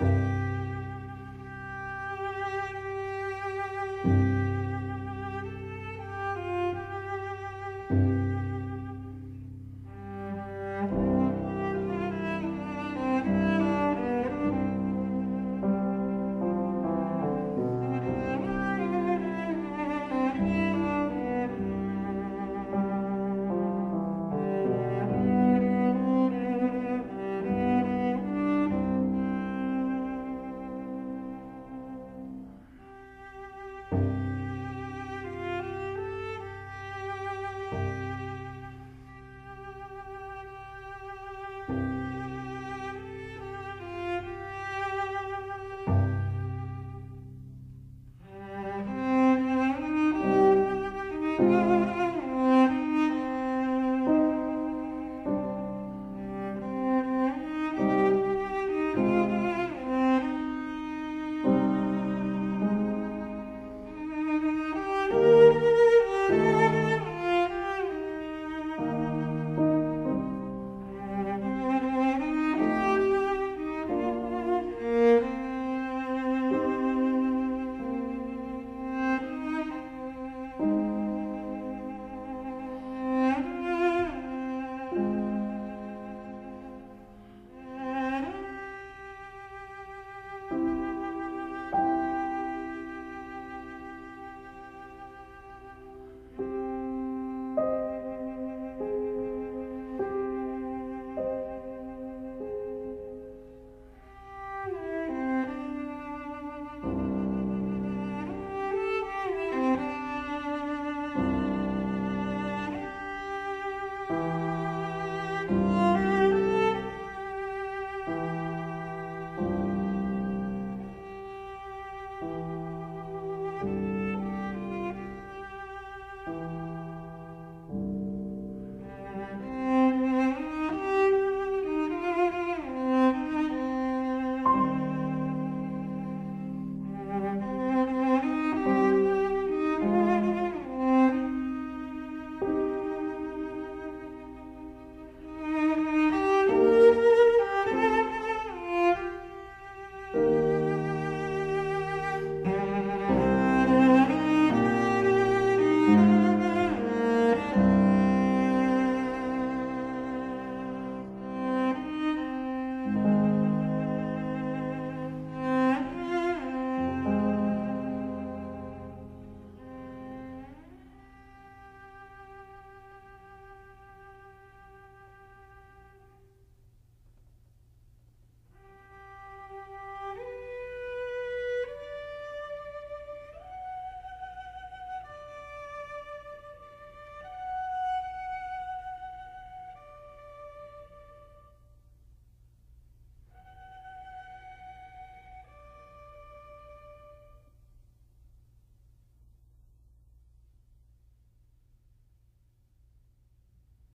Bye.